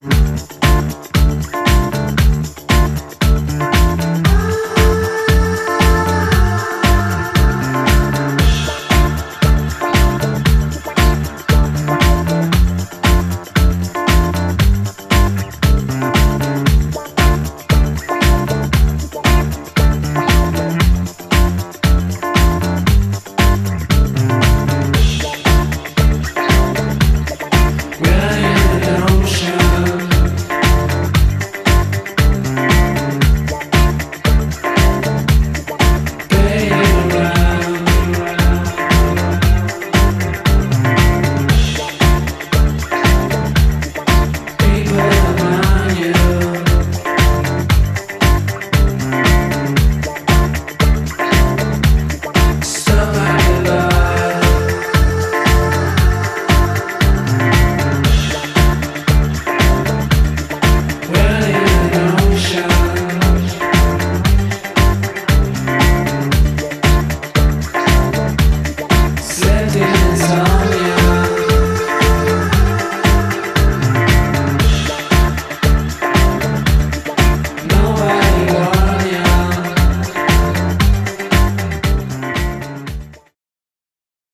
Música